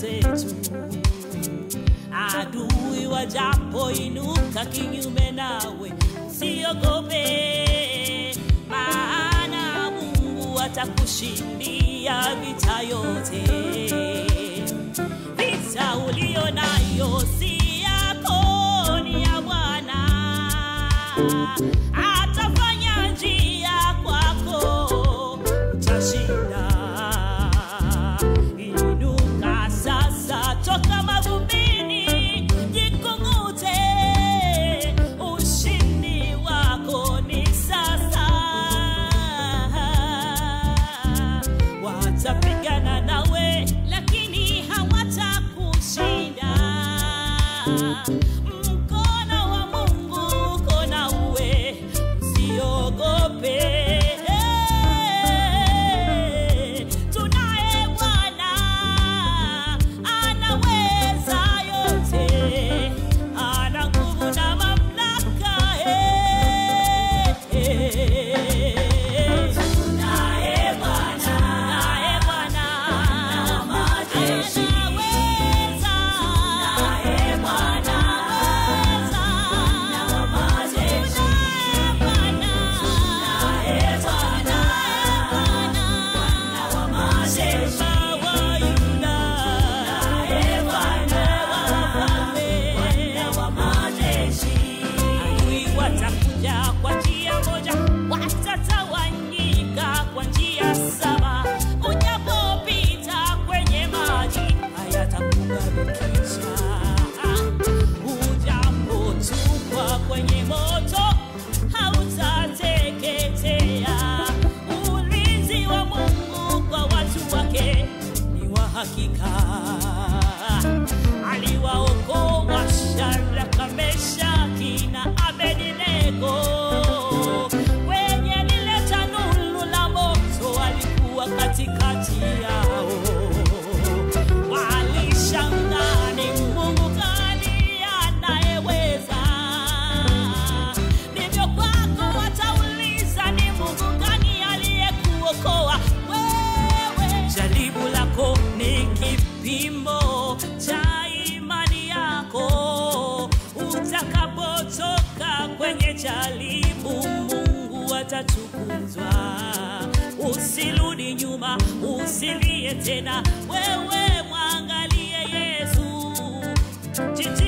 zetu, adui wajapo inuka kinyume nawe, siogope, maana Mungu atakushindia vita yote. side. 夜幕 utatukuzwa. Usirudi nyuma, usilie tena, wewe mwangalie Yesu. Jicho